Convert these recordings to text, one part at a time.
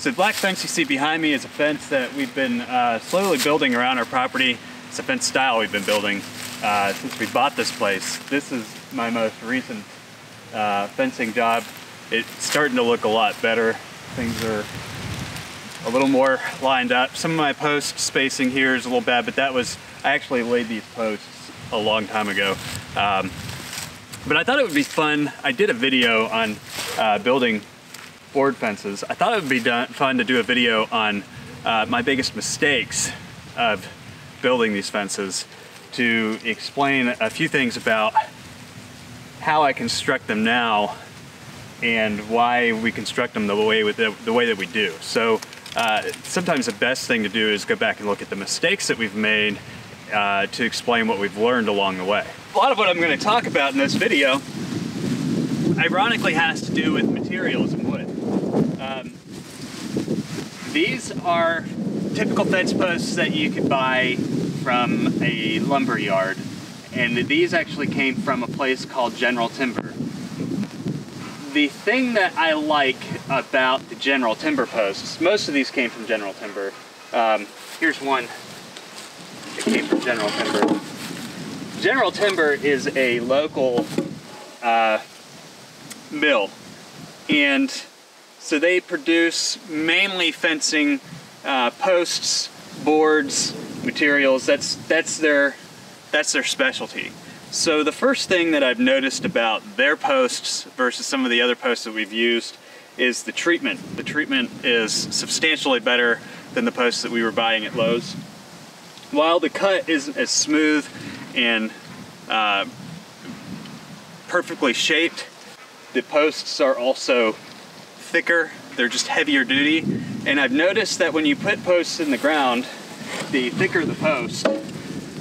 So the black fence you see behind me is a fence that we've been uh, slowly building around our property. It's a fence style we've been building uh, since we bought this place. This is my most recent uh, fencing job. It's starting to look a lot better. Things are a little more lined up. Some of my post spacing here is a little bad, but that was, I actually laid these posts a long time ago. Um, but I thought it would be fun. I did a video on uh, building board fences. I thought it would be done, fun to do a video on uh, my biggest mistakes of building these fences to explain a few things about how I construct them now and why we construct them the way, the, the way that we do. So uh, sometimes the best thing to do is go back and look at the mistakes that we've made uh, to explain what we've learned along the way. A lot of what I'm going to talk about in this video ironically has to do with materials and wood. Um, these are typical fence posts that you could buy from a lumber yard and these actually came from a place called General Timber. The thing that I like about the General Timber posts, most of these came from General Timber. Um, here's one that came from General Timber. General Timber is a local uh, mill and so they produce mainly fencing uh, posts, boards, materials. That's that's their that's their specialty. So the first thing that I've noticed about their posts versus some of the other posts that we've used is the treatment. The treatment is substantially better than the posts that we were buying at Lowe's. While the cut isn't as smooth and uh, perfectly shaped, the posts are also thicker, they're just heavier duty. And I've noticed that when you put posts in the ground, the thicker the post,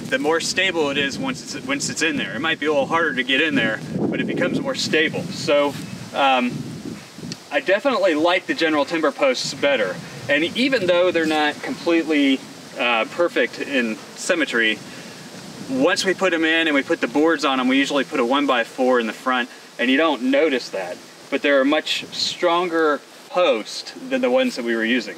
the more stable it is once it's, once it's in there. It might be a little harder to get in there, but it becomes more stable. So um, I definitely like the General Timber posts better. And even though they're not completely uh, perfect in symmetry, once we put them in and we put the boards on them, we usually put a one by four in the front and you don't notice that. But they're a much stronger post than the ones that we were using.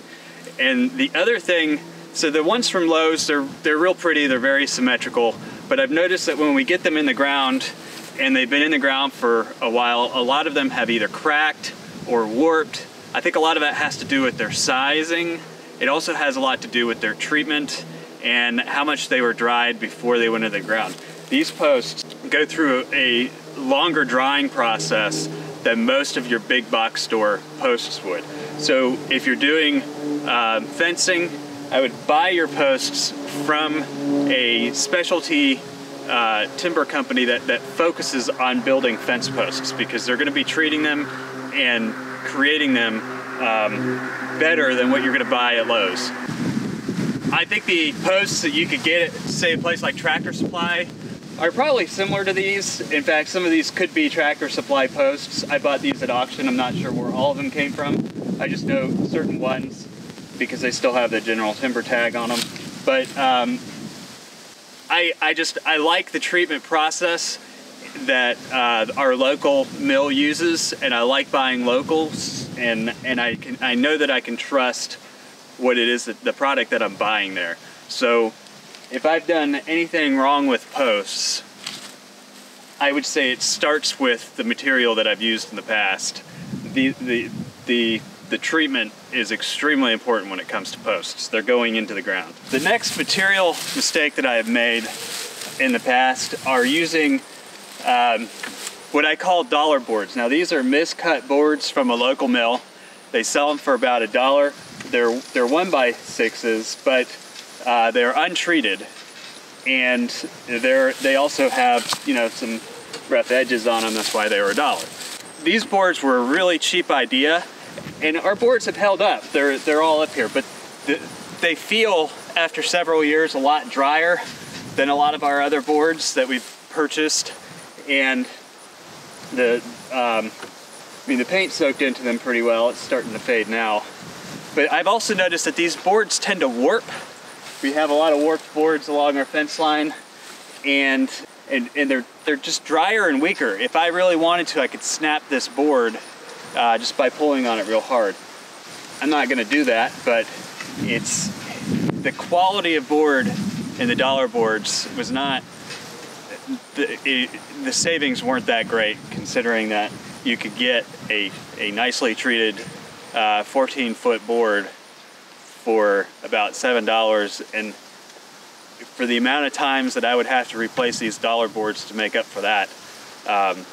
And the other thing so the ones from Lowe's, they're, they're real pretty, they're very symmetrical, but I've noticed that when we get them in the ground and they've been in the ground for a while, a lot of them have either cracked or warped. I think a lot of that has to do with their sizing. It also has a lot to do with their treatment and how much they were dried before they went into the ground. These posts go through a longer drying process than most of your big box store posts would. So if you're doing uh, fencing I would buy your posts from a specialty uh, timber company that, that focuses on building fence posts because they're going to be treating them and creating them um, better than what you're going to buy at Lowe's. I think the posts that you could get at, say, a place like Tractor Supply are probably similar to these. In fact, some of these could be Tractor Supply posts. I bought these at auction. I'm not sure where all of them came from. I just know certain ones because they still have the general timber tag on them. But um, I, I just, I like the treatment process that uh, our local mill uses and I like buying locals and, and I, can, I know that I can trust what it is, that, the product that I'm buying there. So if I've done anything wrong with posts, I would say it starts with the material that I've used in the past. The, the, the the treatment is extremely important when it comes to posts. They're going into the ground. The next material mistake that I have made in the past are using um, what I call dollar boards. Now these are miscut boards from a local mill. They sell them for about a dollar. They're, they're one by sixes, but uh, they're untreated. And they're, they also have, you know, some rough edges on them. That's why they were a dollar. These boards were a really cheap idea and our boards have held up. They're, they're all up here, but the, they feel after several years a lot drier than a lot of our other boards that we've purchased. And the, um, I mean, the paint soaked into them pretty well. It's starting to fade now. But I've also noticed that these boards tend to warp. We have a lot of warped boards along our fence line and, and, and they're, they're just drier and weaker. If I really wanted to, I could snap this board uh, just by pulling on it real hard. I'm not gonna do that, but it's the quality of board in the dollar boards was not the, it, the savings weren't that great considering that you could get a, a nicely treated uh, 14 foot board for about seven dollars. And for the amount of times that I would have to replace these dollar boards to make up for that um,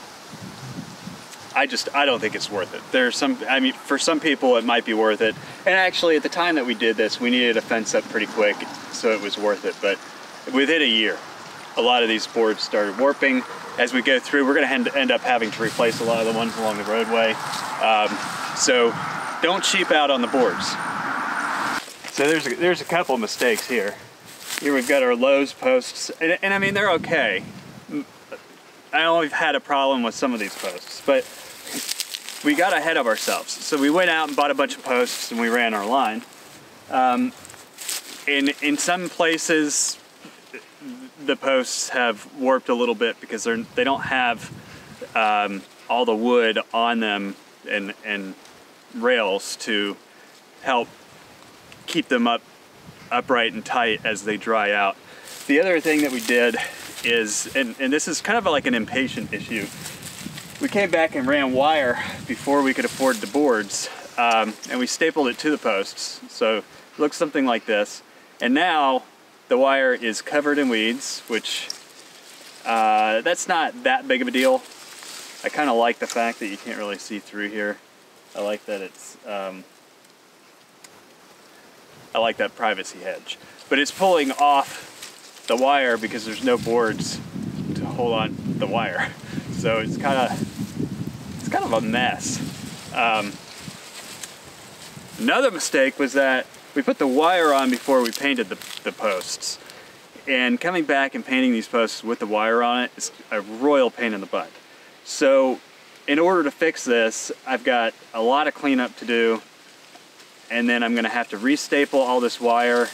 I just I don't think it's worth it. There's some I mean for some people it might be worth it. And actually at the time that we did this we needed a fence up pretty quick so it was worth it. But within a year a lot of these boards started warping. As we go through we're going to end up having to replace a lot of the ones along the roadway. Um, so don't cheap out on the boards. So there's a, there's a couple mistakes here. Here we've got our Lowe's posts and, and I mean they're okay. I only had a problem with some of these posts but we got ahead of ourselves. So we went out and bought a bunch of posts and we ran our line. Um, in in some places the posts have warped a little bit because they're they don't have um, all the wood on them and and rails to help keep them up upright and tight as they dry out. The other thing that we did is, and, and this is kind of like an impatient issue, we came back and ran wire before we could afford the boards um, and we stapled it to the posts. So it looks something like this. And now the wire is covered in weeds, which uh, that's not that big of a deal. I kind of like the fact that you can't really see through here. I like that it's, um, I like that privacy hedge. But it's pulling off the wire because there's no boards to hold on the wire. So it's kind of, it's kind of a mess. Um, another mistake was that we put the wire on before we painted the, the posts. And coming back and painting these posts with the wire on it is a royal pain in the butt. So in order to fix this, I've got a lot of cleanup to do. And then I'm gonna have to restaple all this wire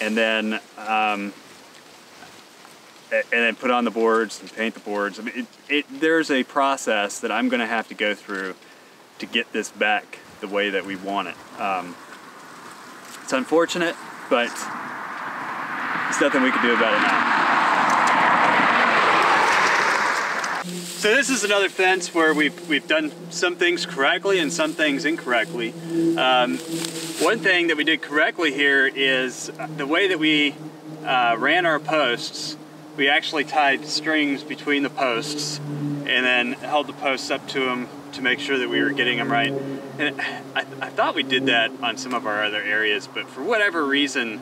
and then um, and then put on the boards and paint the boards. I mean, it, it, there's a process that I'm gonna have to go through to get this back the way that we want it. Um, it's unfortunate, but there's nothing we can do about it now. So this is another fence where we've, we've done some things correctly and some things incorrectly. Um, one thing that we did correctly here is the way that we uh, ran our posts, we actually tied strings between the posts and then held the posts up to them to make sure that we were getting them right. And I, I thought we did that on some of our other areas, but for whatever reason,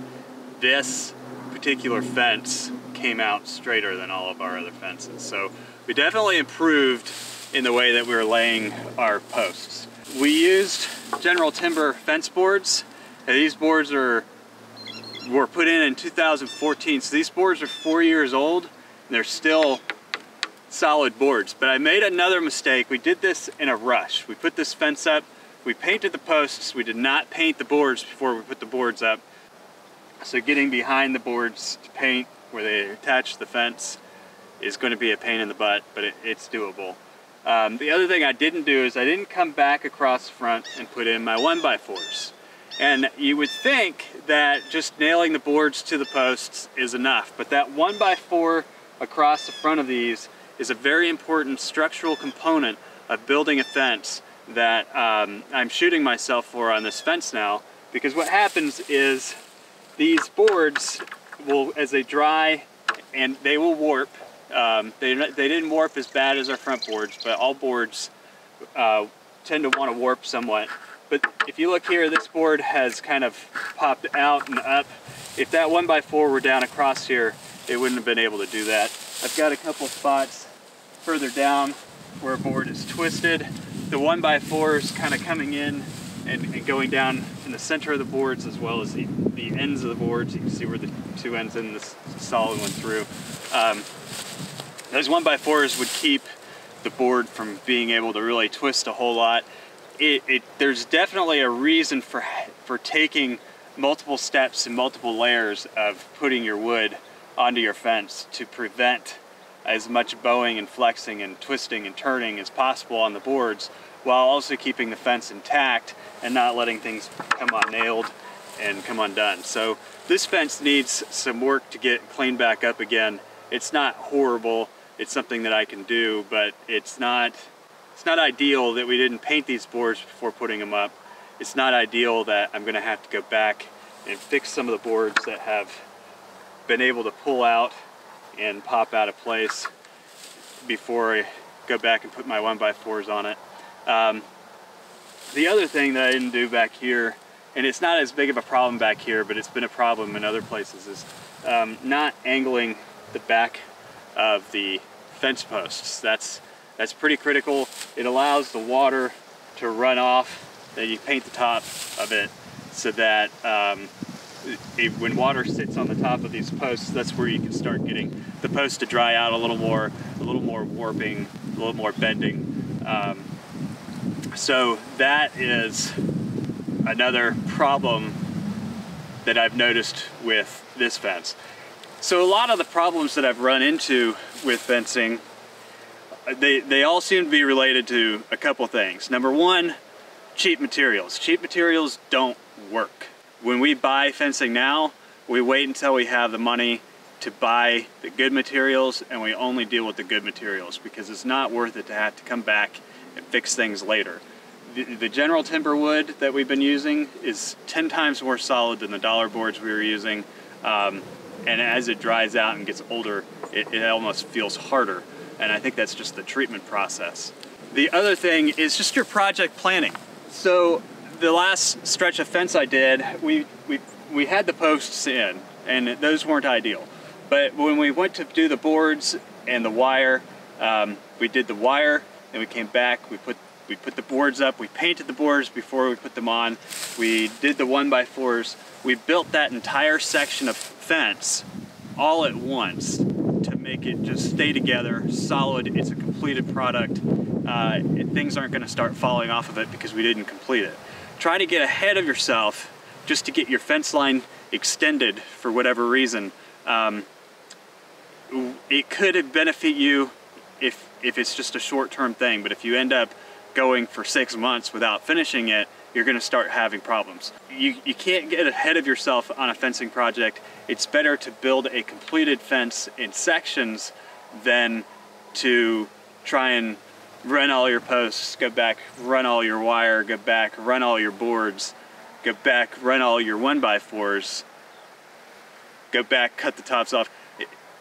this particular fence came out straighter than all of our other fences. So we definitely improved in the way that we were laying our posts. We used General Timber fence boards. And these boards are were put in in 2014, so these boards are four years old. And they're still solid boards. But I made another mistake. We did this in a rush. We put this fence up, we painted the posts, we did not paint the boards before we put the boards up. So getting behind the boards to paint where they attach the fence is going to be a pain in the butt, but it, it's doable. Um, the other thing I didn't do is I didn't come back across the front and put in my 1x4s. And you would think that just nailing the boards to the posts is enough, but that 1x4 across the front of these is a very important structural component of building a fence that um, I'm shooting myself for on this fence now because what happens is these boards will, as they dry, and they will warp. Um, they, they didn't warp as bad as our front boards, but all boards uh, tend to want to warp somewhat. But if you look here, this board has kind of popped out and up. If that 1x4 were down across here, it wouldn't have been able to do that. I've got a couple spots further down where a board is twisted. The one by four is kind of coming in and, and, going down in the center of the boards as well as the, the ends of the boards. You can see where the two ends in this solid one through. Um, those one by fours would keep the board from being able to really twist a whole lot. It, it, there's definitely a reason for, for taking multiple steps and multiple layers of putting your wood onto your fence to prevent as much bowing and flexing and twisting and turning as possible on the boards while also keeping the fence intact and not letting things come unnailed and come undone. So this fence needs some work to get cleaned back up again. It's not horrible. It's something that I can do, but it's not, it's not ideal that we didn't paint these boards before putting them up. It's not ideal that I'm gonna have to go back and fix some of the boards that have been able to pull out and pop out of place before I go back and put my 1x4s on it. Um, the other thing that I didn't do back here, and it's not as big of a problem back here, but it's been a problem in other places, is um, not angling the back of the fence posts. That's, that's pretty critical. It allows the water to run off, that you paint the top of it so that um, it, when water sits on the top of these posts, that's where you can start getting the post to dry out a little more, a little more warping, a little more bending. Um, so that is another problem that I've noticed with this fence. So a lot of the problems that I've run into with fencing, they, they all seem to be related to a couple things. Number one, cheap materials. Cheap materials don't work. When we buy fencing now, we wait until we have the money to buy the good materials and we only deal with the good materials because it's not worth it to have to come back and fix things later. The, general timber wood that we've been using is 10 times more solid than the dollar boards we were using. Um, and as it dries out and gets older, it, it almost feels harder. And I think that's just the treatment process. The other thing is just your project planning. So the last stretch of fence I did, we, we, we had the posts in and those weren't ideal. But when we went to do the boards and the wire, um, we did the wire and we came back, we put we put the boards up, we painted the boards before we put them on, we did the one by fours, we built that entire section of fence all at once to make it just stay together, solid, it's a completed product. Uh, things aren't gonna start falling off of it because we didn't complete it. Try to get ahead of yourself just to get your fence line extended for whatever reason. Um, it could benefit you if, if it's just a short-term thing, but if you end up going for six months without finishing it, you're gonna start having problems. You, you can't get ahead of yourself on a fencing project. It's better to build a completed fence in sections than to try and run all your posts, go back, run all your wire, go back, run all your boards, go back, run all your one by fours, go back, cut the tops off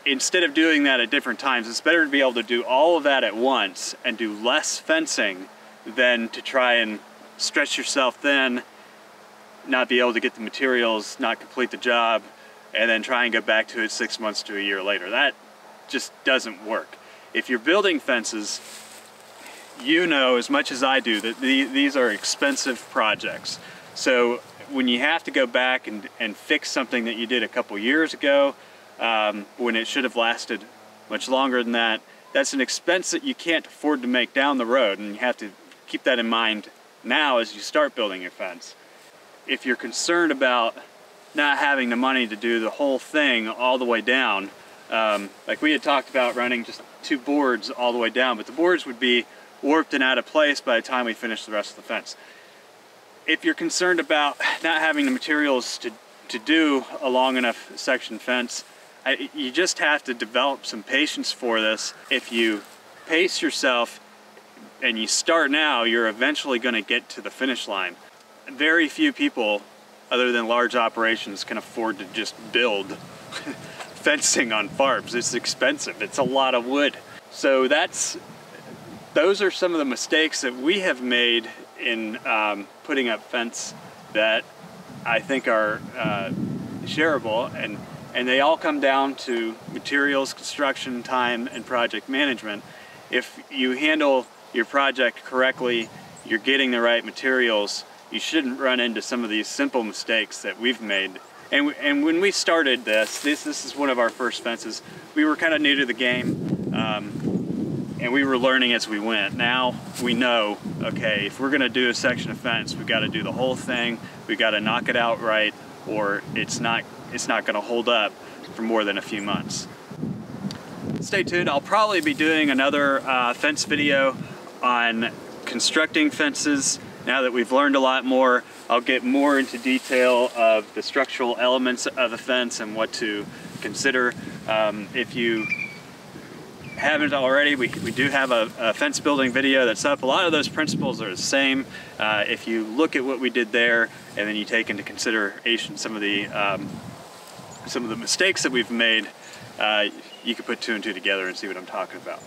instead of doing that at different times, it's better to be able to do all of that at once and do less fencing than to try and stretch yourself thin, not be able to get the materials, not complete the job, and then try and go back to it six months to a year later. That just doesn't work. If you're building fences, you know as much as I do that the, these are expensive projects. So when you have to go back and, and fix something that you did a couple years ago, um, when it should have lasted much longer than that. That's an expense that you can't afford to make down the road, and you have to keep that in mind now as you start building your fence. If you're concerned about not having the money to do the whole thing all the way down, um, like we had talked about running just two boards all the way down, but the boards would be warped and out of place by the time we finish the rest of the fence. If you're concerned about not having the materials to, to do a long enough section fence, I, you just have to develop some patience for this. If you pace yourself and you start now, you're eventually going to get to the finish line. Very few people, other than large operations, can afford to just build fencing on farms. It's expensive. It's a lot of wood. So that's those are some of the mistakes that we have made in um, putting up fence that I think are uh, shareable and and they all come down to materials, construction, time, and project management. If you handle your project correctly, you're getting the right materials, you shouldn't run into some of these simple mistakes that we've made. And, and when we started this, this, this is one of our first fences, we were kind of new to the game. Um, and we were learning as we went. Now we know, okay, if we're gonna do a section of fence, we gotta do the whole thing, we gotta knock it out right, or it's not it's not going to hold up for more than a few months. Stay tuned, I'll probably be doing another uh, fence video on constructing fences, now that we've learned a lot more, I'll get more into detail of the structural elements of a fence and what to consider. Um, if you haven't already, we, we do have a, a, fence building video that's up. A lot of those principles are the same. Uh, if you look at what we did there and then you take into consideration some of the um, some of the mistakes that we've made, uh, you can put two and two together and see what I'm talking about.